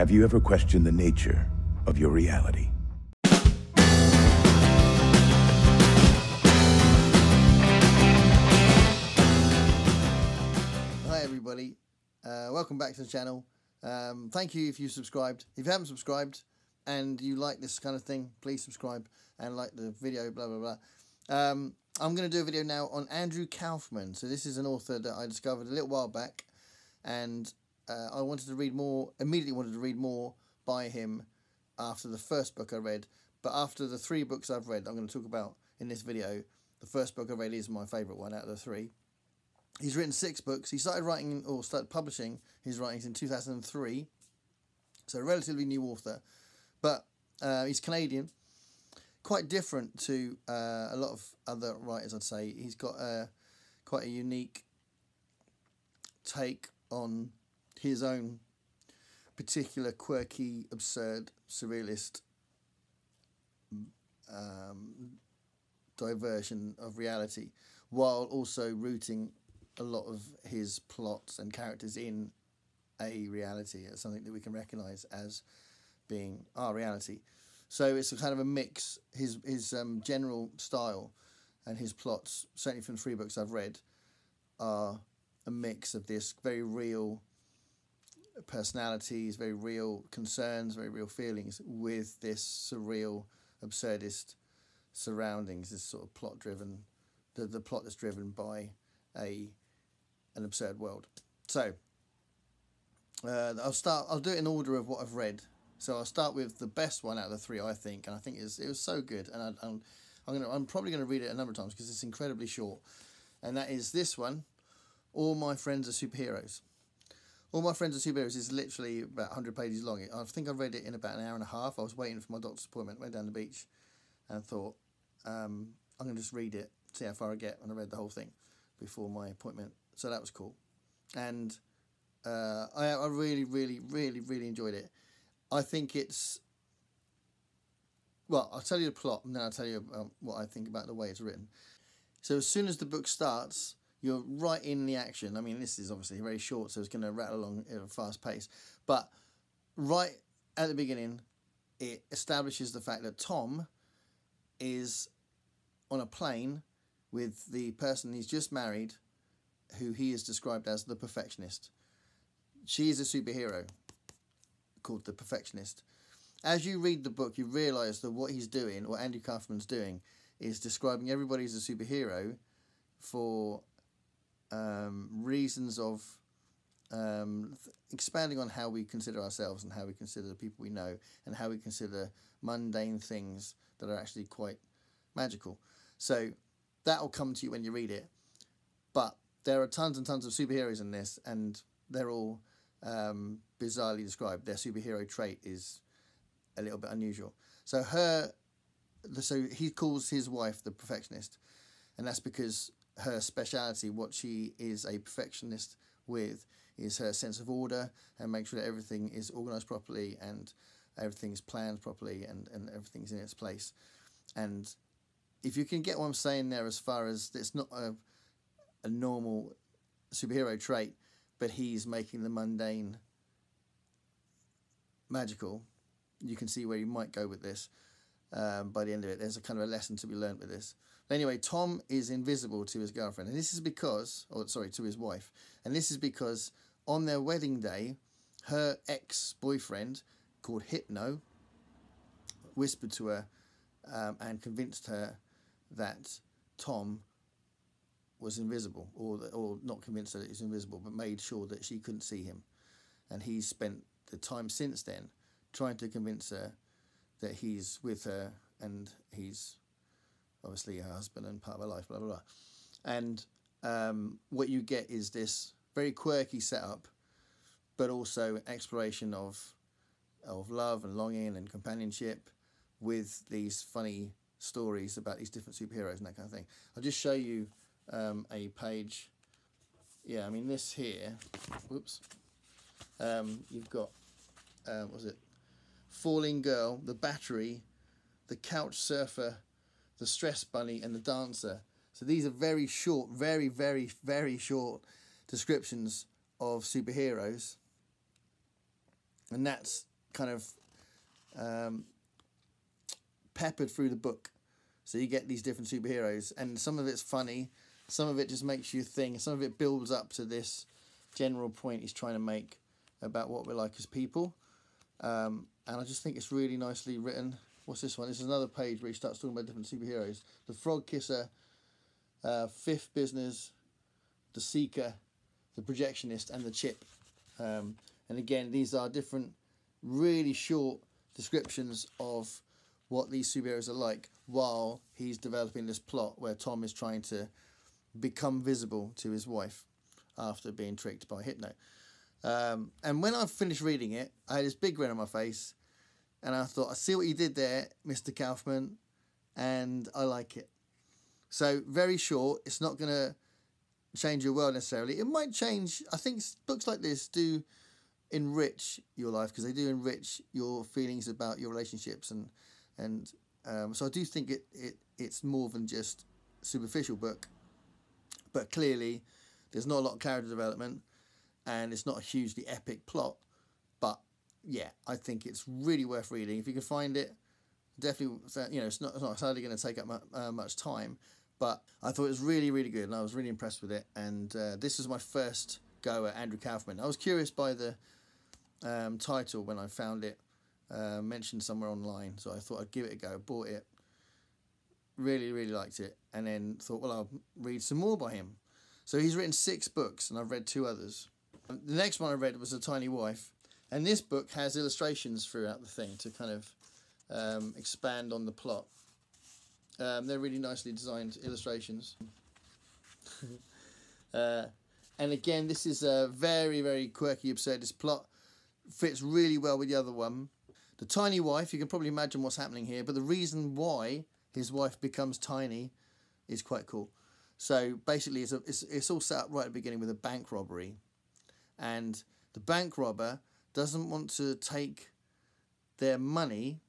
Have you ever questioned the nature of your reality? Hi everybody, uh, welcome back to the channel. Um, thank you if you subscribed. If you haven't subscribed and you like this kind of thing, please subscribe and like the video. Blah blah blah. Um, I'm going to do a video now on Andrew Kaufman. So this is an author that I discovered a little while back, and uh, I wanted to read more. Immediately wanted to read more by him after the first book I read. But after the three books I've read, I'm going to talk about in this video. The first book I read is my favourite one out of the three. He's written six books. He started writing or started publishing his writings in 2003. So a relatively new author, but uh, he's Canadian. Quite different to uh, a lot of other writers, I'd say. He's got a quite a unique take on his own particular quirky, absurd, surrealist um, diversion of reality, while also rooting a lot of his plots and characters in a reality, as something that we can recognise as being our reality. So it's a kind of a mix. His his um, general style and his plots, certainly from the three books I've read, are a mix of this very real personalities, very real concerns, very real feelings with this surreal, absurdist surroundings, this sort of plot driven, the, the plot that's driven by a an absurd world. So uh, I'll start. I'll do it in order of what I've read. So I'll start with the best one out of the three, I think, and I think it's, it was so good, and I, I'm I'm gonna I'm probably gonna read it a number of times because it's incredibly short, and that is this one. All my friends are superheroes. All my friends are superheroes is literally about 100 pages long. I think I read it in about an hour and a half. I was waiting for my doctor's appointment, went down the beach, and thought, um, I'm going to just read it, see how far I get. And I read the whole thing before my appointment. So that was cool. And uh, I, I really, really, really, really enjoyed it. I think it's. Well, I'll tell you the plot and then I'll tell you um, what I think about the way it's written. So as soon as the book starts, you're right in the action. I mean, this is obviously very short, so it's going to rattle along at a fast pace. But right at the beginning, it establishes the fact that Tom is on a plane with the person he's just married, who he is described as the perfectionist. She is a superhero called the perfectionist. As you read the book, you realise that what he's doing, what Andy Kaufman's doing, is describing everybody as a superhero for um, reasons of um, expanding on how we consider ourselves and how we consider the people we know and how we consider mundane things that are actually quite magical. So that will come to you when you read it. But there are tons and tons of superheroes in this, and they're all um, bizarrely described. Their superhero trait is a little bit unusual. So her, so he calls his wife the perfectionist, and that's because her speciality, what she is a perfectionist with, is her sense of order and make sure that everything is organized properly and everything's planned properly and, and everything's in its place. And if you can get what I'm saying there, as far as it's not a, a normal superhero trait, but he's making the mundane magical, you can see where you might go with this um, by the end of it. There's a kind of a lesson to be learned with this. Anyway, Tom is invisible to his girlfriend, and this is because, or sorry, to his wife, and this is because on their wedding day, her ex-boyfriend called Hypno whispered to her um, and convinced her that Tom was invisible, or or not convinced that he's invisible, but made sure that she couldn't see him, and he's spent the time since then trying to convince her that he's with her and he's obviously her husband and part of her life, blah blah blah. And um, what you get is this very quirky setup, but also exploration of of love and longing and companionship with these funny stories about these different superheroes and that kind of thing. I'll just show you um, a page. Yeah, I mean this here. Whoops. Um, you've got uh, what was it? Falling Girl, The Battery, The Couch Surfer, The Stress Bunny, and The Dancer. So these are very short, very, very, very short descriptions of superheroes. And that's kind of um, peppered through the book. So you get these different superheroes, and some of it's funny, some of it just makes you think, some of it builds up to this general point he's trying to make about what we're like as people. Um, and I just think it's really nicely written. What's this one? This is another page where he starts talking about different superheroes. The Frog Kisser, uh, Fifth Business, The Seeker, The Projectionist, and The Chip. Um, and again, these are different, really short descriptions of what these superheroes are like while he's developing this plot where Tom is trying to become visible to his wife after being tricked by Hypno. Um, and when I finished reading it, I had this big grin on my face, and I thought, I see what you did there, Mr. Kaufman, and I like it. So very short. It's not going to change your world necessarily. It might change. I think books like this do enrich your life because they do enrich your feelings about your relationships and and um, so I do think it, it it's more than just superficial book. But clearly, there's not a lot of character development, and it's not a hugely epic plot. Yeah, I think it's really worth reading if you can find it. Definitely, you know, it's not it's not sadly going to take up much, uh, much time, but I thought it was really really good, and I was really impressed with it. And uh, this was my first go at Andrew Kaufman. I was curious by the um, title when I found it uh, mentioned somewhere online, so I thought I'd give it a go. Bought it, really, really liked it, and then thought, well, I'll read some more by him. So he's written six books, and I've read two others. The next one I read was A Tiny Wife, and this book has illustrations throughout the thing to kind of um, expand on the plot. Um, they're really nicely designed illustrations. uh, and again, this is a very, very quirky, absurdist plot. Fits really well with the other one. The tiny wife, you can probably imagine what's happening here, but the reason why his wife becomes tiny is quite cool. So basically, it's, a, it's, it's all set up right at the beginning with a bank robbery. And the bank robber doesn't want to take their money,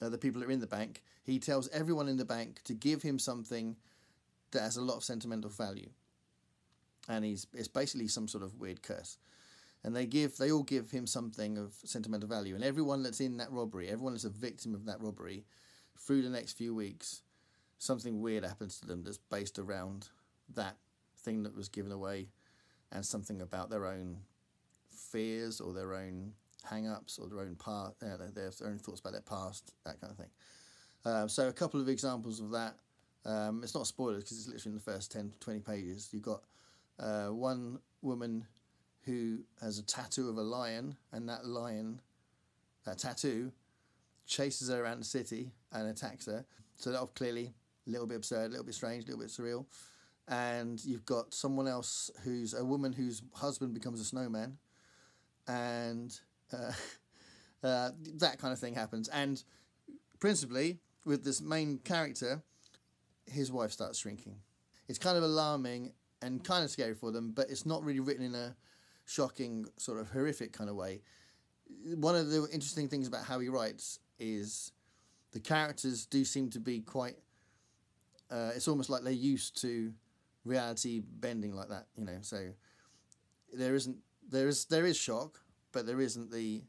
uh, the people that are in the bank. He tells everyone in the bank to give him something that has a lot of sentimental value. And he's it's basically some sort of weird curse and they give they all give him something of sentimental value and everyone that's in that robbery everyone that's a victim of that robbery through the next few weeks something weird happens to them that's based around that thing that was given away and something about their own fears or their own hang-ups or their own part uh, their, own thoughts about their past that kind of thing um, so a couple of examples of that um, it's not spoilers because it's literally in the first 10 to 20 pages you've got uh, one woman who has a tattoo of a lion, and that lion, that tattoo, chases her around the city and attacks her. So that clearly a little bit absurd, a little bit strange, a little bit surreal. And you've got someone else who's a woman whose husband becomes a snowman, and uh, uh, that kind of thing happens. And principally, with this main character, his wife starts shrinking. It's kind of alarming and kind of scary for them, but it's not really written in a shocking, sort of horrific kind of way. One of the interesting things about how he writes is the characters do seem to be quite. Uh, it's almost like they're used to reality bending like that, you know. So there isn't there is there is shock, but there isn't the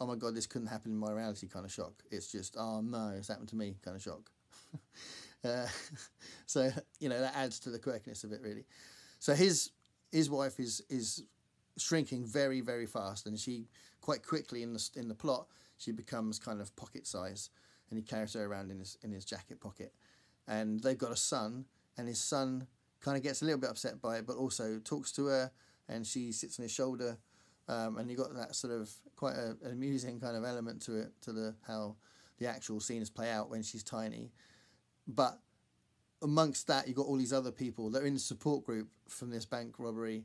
oh my god this couldn't happen in my reality kind of shock. It's just oh no it's happened to me kind of shock. uh, so you know that adds to the quirkiness of it really. So his his wife is is shrinking very very fast, and she quite quickly in the in the plot she becomes kind of pocket size, and he carries her around in his in his jacket pocket, and they've got a son, and his son kind of gets a little bit upset by it, but also talks to her, and she sits on his shoulder, um, and you got that sort of quite a, an amusing kind of element to it to the how the actual scenes play out when she's tiny, but amongst that you've got all these other people that are in the support group from this bank robbery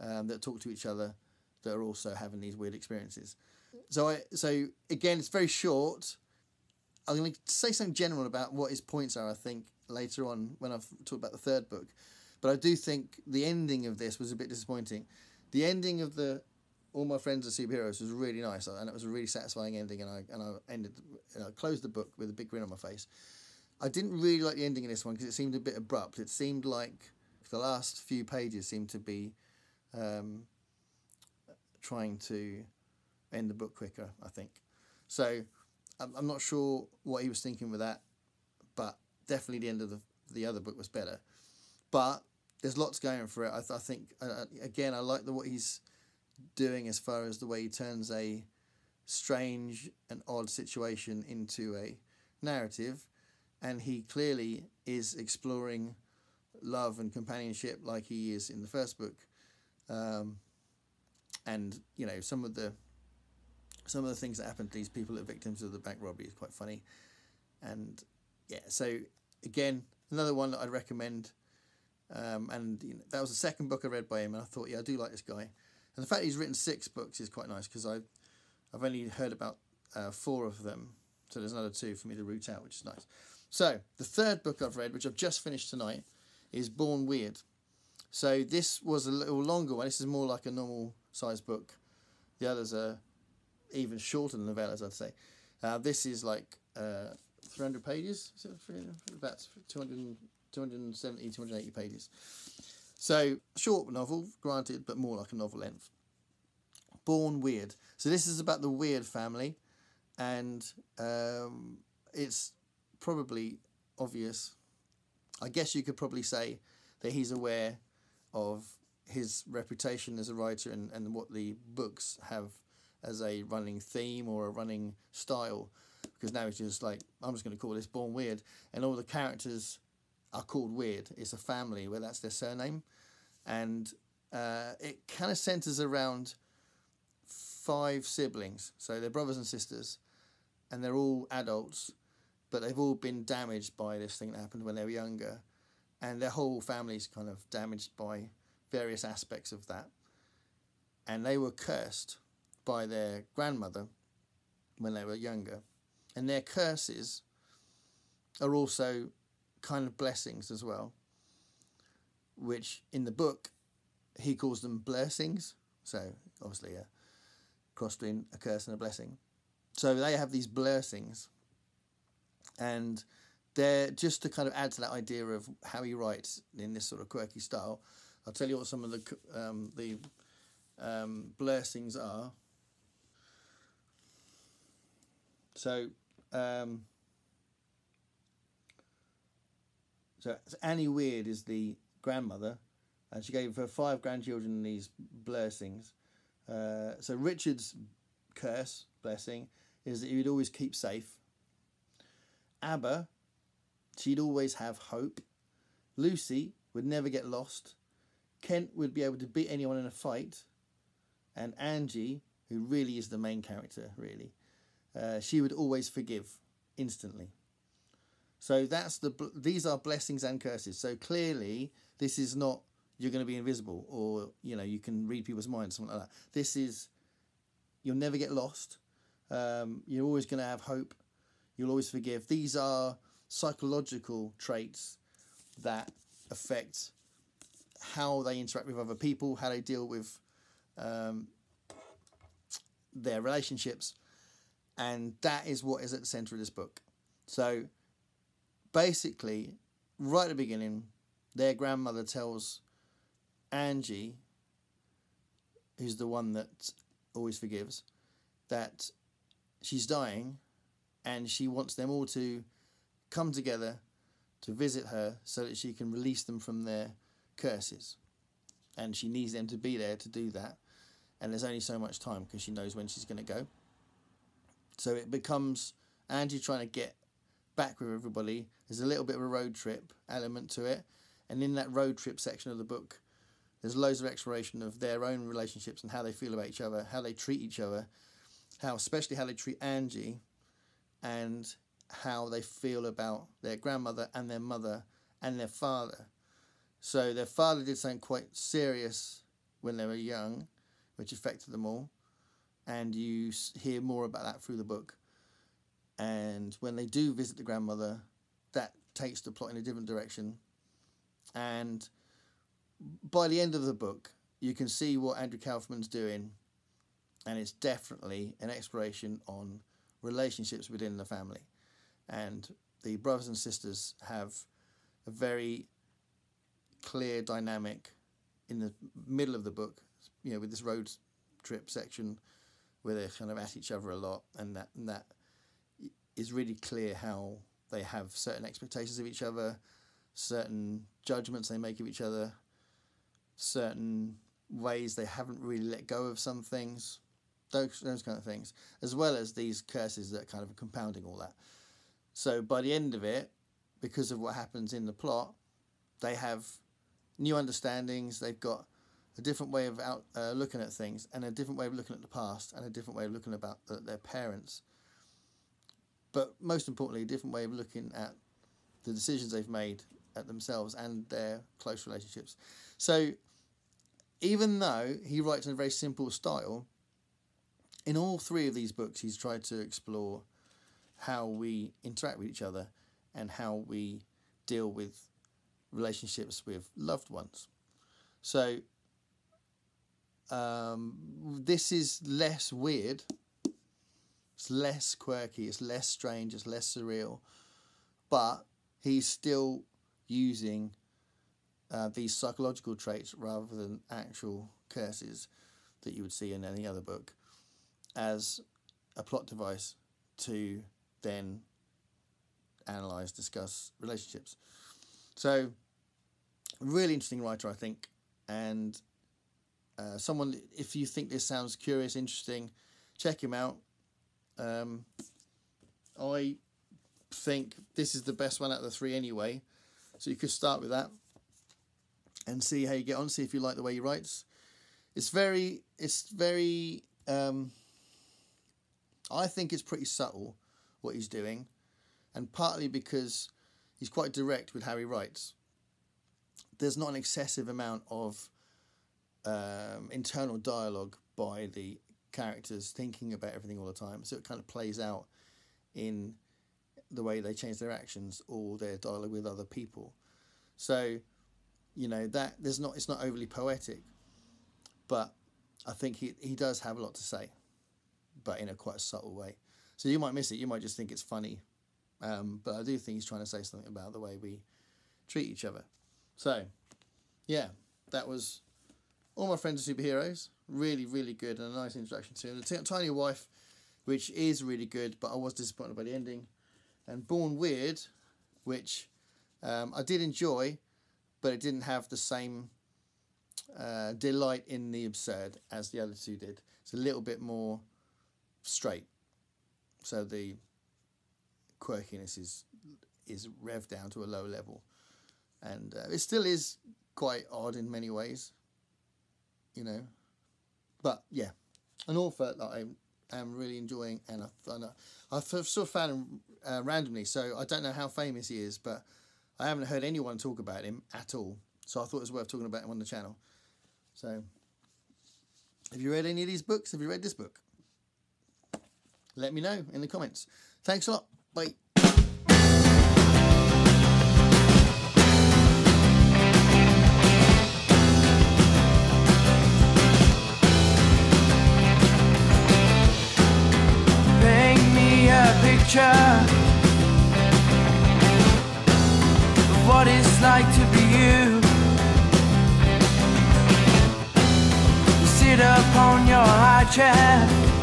um, that talk to each other that are also having these weird experiences. So I so again it's very short. I'm going to say something general about what his points are. I think later on when I've talked about the third book, but I do think the ending of this was a bit disappointing. The ending of the all my friends are superheroes was really nice, and it was a really satisfying ending. And I and I ended, you know, closed the book with a big grin on my face. I didn't really like the ending of this one because it seemed a bit abrupt. It seemed like the last few pages seemed to be um, trying to end the book quicker. I think so. I'm not sure what he was thinking with that, but definitely the end of the the other book was better. But there's lots going for it. I, th- I think uh, again I like the what he's doing as far as the way he turns a strange and odd situation into a narrative, and he clearly is exploring love and companionship like he is in the first book. Um, and you know some of the some of the things that happen to these people that are victims of the bank robbery is quite funny, and yeah. So again, another one that I'd recommend. Um, and you know, that was the second book I read by him, and I thought, yeah, I do like this guy. And the fact he's written six books is quite nice because I've, I've only heard about uh, four of them, so there's another two for me to root out, which is nice. So the third book I've read, which I've just finished tonight, is Born Weird. So this was a little longer one. This is more like a normal size book. The others are even shorter than novellas, I'd say. Uh, this is like uh, 300 pages, about 200, 270, 280 pages. So, short novel, granted, but more like a novel length. Born Weird. So, this is about the Weird family, and um, it's probably obvious. I guess you could probably say that he's aware of his reputation as a writer and, and what the books have as a running theme or a running style because now it's just like I'm just going to call this Born Weird, and all the characters are called Weird. It's a family where that's their surname, and uh, it kind of centers around five siblings. So they're brothers and sisters, and they're all adults, but they've all been damaged by this thing that happened when they were younger, and their whole family's kind of damaged by various aspects of that, and they were cursed by their grandmother when they were younger. And their curses are also kind of blessings as well, which in the book he calls them blessings. So obviously a cross between a curse and a blessing. So they have these blessings, and they're just to kind of add to that idea of how he writes in this sort of quirky style. I'll tell you what some of the um, the um, blessings are. So, um, so Annie Weird is the grandmother, and she gave her five grandchildren these blessings. Uh, so Richard's curse blessing is that he would always keep safe. Abba, she'd always have hope. Lucy would never get lost. Kent would be able to beat anyone in a fight. And Angie, who really is the main character, really, uh, she would always forgive instantly. So that's the these are blessings and curses. So clearly, this is not you're going to be invisible or you know you can read people's minds something like that. This is you'll never get lost. Um, you're always going to have hope. You'll always forgive. These are psychological traits that affect how they interact with other people, how they deal with um, their relationships, and that is what is at the center of this book. So basically, right at the beginning, their grandmother tells Angie, who's the one that always forgives, that she's dying and she wants them all to come together to visit her so that she can release them from their curses. And she needs them to be there to do that. And there's only so much time because she knows when she's going to go. So it becomes Angie trying to get back with everybody. There's a little bit of a road trip element to it. And in that road trip section of the book, there's loads of exploration of their own relationships and how they feel about each other, how they treat each other, how especially how they treat Angie, and how they feel about their grandmother and their mother and their father. So their father did something quite serious when they were young, which affected them all and you hear more about that through the book. And when they do visit the grandmother, that takes the plot in a different direction. And by the end of the book, you can see what Andrew Kaufman's doing, and it's definitely an exploration on relationships within the family. And the brothers and sisters have a very clear dynamic in the middle of the book, you know, with this road trip section where they're kind of at each other a lot, and that and that is really clear how they have certain expectations of each other, certain judgments they make of each other, certain ways they haven't really let go of some things, those those kind of things, as well as these curses that are kind of compounding all that. So by the end of it, because of what happens in the plot, they have new understandings. They've got a different way of out, uh, looking at things, and a different way of looking at the past, and a different way of looking about the, their parents. But most importantly, a different way of looking at the decisions they've made at themselves and their close relationships. So, even though he writes in a very simple style, in all three of these books, he's tried to explore how we interact with each other and how we deal with relationships with loved ones. So, um, this is less weird, it's less quirky, it's less strange, it's less surreal, but he's still using uh, these psychological traits rather than actual curses that you would see in any other book as a plot device to then analyze, discuss relationships. So, really interesting writer, I think, and uh, someone. If you think this sounds curious, interesting, check him out. Um, I think this is the best one out of the three anyway, so you could start with that and see how you get on. See if you like the way he writes. It's very, it's very. Um, I think it's pretty subtle what he's doing, and partly because he's quite direct with how he writes. There's not an excessive amount of um, internal dialogue by the characters thinking about everything all the time, so it kind of plays out in the way they change their actions or their dialogue with other people. So, you know that there's not it's not overly poetic, but I think he he does have a lot to say, but in a quite subtle way. So you might miss it. You might just think it's funny, um, but I do think he's trying to say something about the way we treat each other. So, yeah, that was all my friends are superheroes. Really, really good and a nice introduction to him. The Tiny Wife, which is really good, but I was disappointed by the ending. And Born Weird, which um, I did enjoy, but it didn't have the same uh, delight in the absurd as the other two did. It's a little bit more straight. So the quirkiness is is revved down to a low level, and uh, it still is quite odd in many ways. You know, but yeah, an author that I am really enjoying, and I, and I, I've sort of found him uh, randomly, so I don't know how famous he is, but I haven't heard anyone talk about him at all. So I thought it was worth talking about him on the channel. So, have you read any of these books? Have you read this book? Let me know in the comments. Thanks a lot. Bye. Picture what it's like to be you. You sit up on your high chair